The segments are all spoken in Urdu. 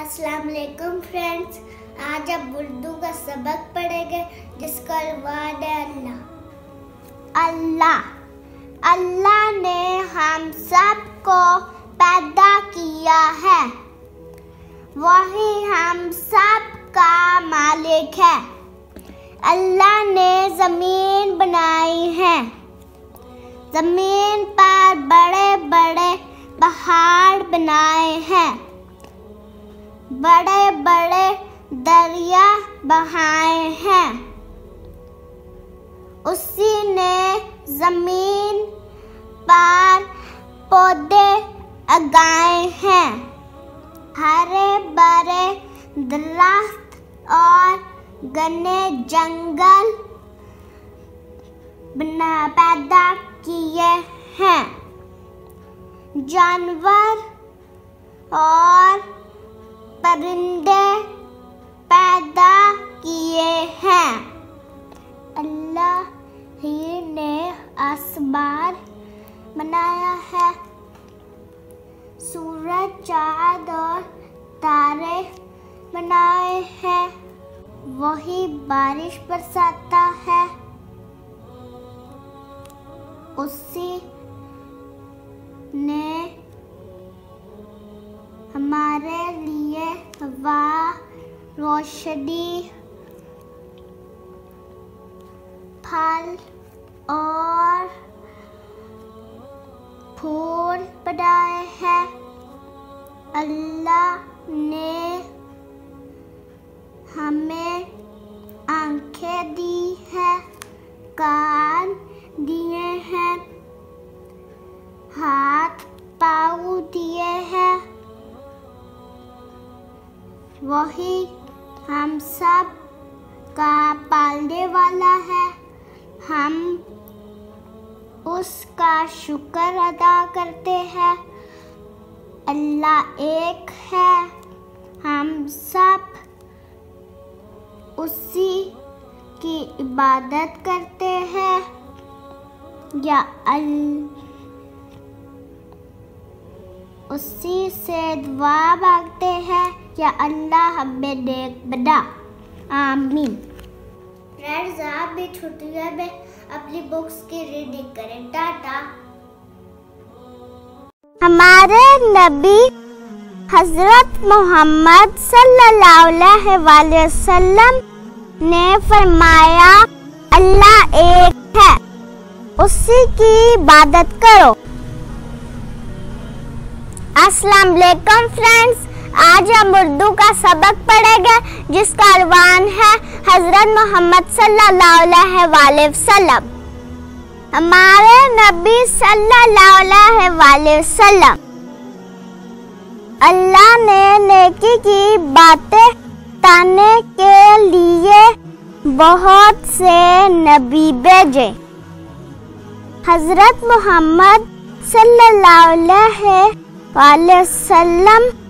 السلام علیکم فرینڈس آج اب اردو کا سبق پڑھیں گے، جس کا عنوان ہے اللہ۔ اللہ اللہ نے ہم سب کو پیدا کیا ہے۔ وہی ہم سب کا مالک ہے۔ اللہ نے زمین بنائی ہے۔ زمین پر بڑے بڑے پہاڑ بنائے ہیں۔ بڑے بڑے دریا بہائے ہیں۔ اسی نے زمین پر پودے اگائے ہیں۔ ہرے بڑے درخت اور گنے جنگل بنا پیدا کیے ہیں۔ جانور اور پرندے پیدا کیے ہیں۔ اللہ ہی نے آسمان بنایا ہے۔ سورج، چاند اور تارے بنائے ہیں۔ وہی بارش برساتا ہے۔ اسی نے ہوا روشنی پھل اور پھول بنائے ہیں اللہ نے ہمیں آنکھیں دی ہے کان دیے ہیں ہاتھ پاؤں دیے ہیں وہی ہم سب کا پالنے والا ہے۔ ہم اس کا شکر ادا کرتے ہیں۔ اللہ ایک ہے۔ ہم سب اسی کی عبادت کرتے ہیں۔ یا اسی سے دعا مانگتے ہیں۔ یا اللہ ہمیں نیک بنا آمین فرینڈز آپ بھی چھٹیوں میں اپنی بکس کی ریڈنگ کریں ٹاٹا ہمارے نبی حضرت محمد صلی اللہ علیہ وآلہ وسلم نے فرمایا اللہ ایک ہے اسی کی عبادت کرو السلام علیکم فرینڈز آج ہم اردو کا سبق پڑھیں گے، جس کا عنوان ہے، حضرت محمد صلی اللہ علیہ وآلہ وسلم۔ ہمارے نبی صلی اللہ علیہ وآلہ وسلم۔ اللہ نے نیکی کی باتیں تانے کے لیے بہت سے نبی بھیجے۔ حضرت محمد صلی اللہ علیہ وآلہ وسلم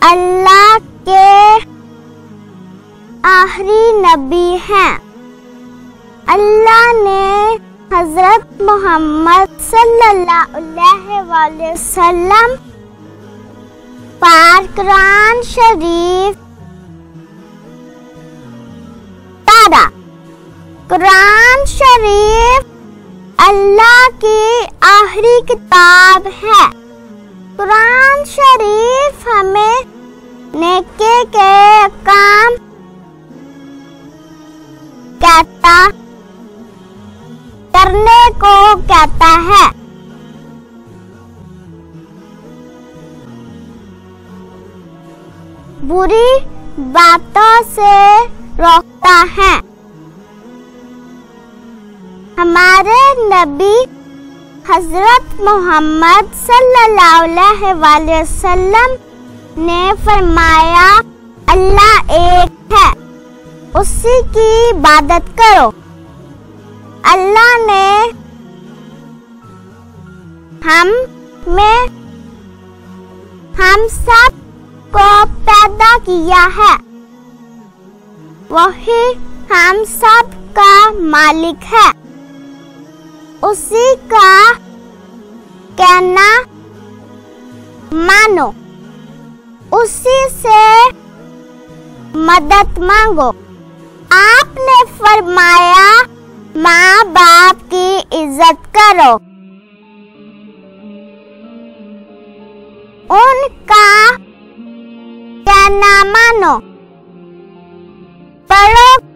اللہ کے آخری نبی ہیں۔ اللہ نے حضرت محمد صلی اللہ علیہ وآلہ وسلم پر قرآن شریف تارا قرآن شریف اللہ کی آخری کتاب ہے۔ قرآن شریف ہمیں نیکے کے کام کہتا، کرنے کو کہتا ہے۔ بری باتوں سے روکتا ہے۔ ہمارے نبی حضرت محمد صلی اللہ علیہ وآلہ وسلم نے فرمایا، اللہ ایک ہے، اسی کی عبادت کرو۔ اللہ نے ہم میں ہم سب کو پیدا کیا ہے۔ وہی ہم سب کا مالک ہے۔ اسی کا کہنا مانو اسی سے مدد مانگو آپ نے فرمایا ماں باپ کی عزت کرو ان کا کہنا مانو بڑوں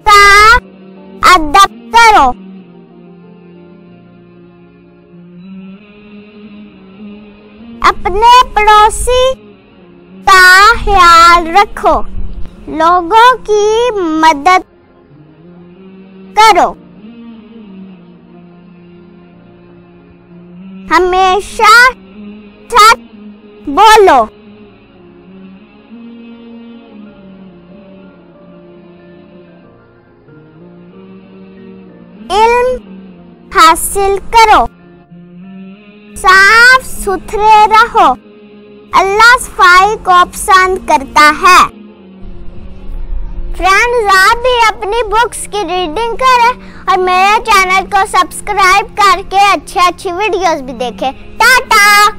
اپنے پڑوسی کا خیال رکھو۔ لوگوں کی مدد کرو۔ ہمیشہ سچ بولو۔ علم حاصل کرو۔ صاف ستھرے رہو۔ اللہ صفائی کو پسند کرتا ہے۔ فرینڈز، آپ بھی اپنی بکس کی ریڈنگ کریں اور میرے چینل کو سبسکرائب کر کے اچھے اچھی ویڈیوز بھی دیکھیں۔ ٹاٹا!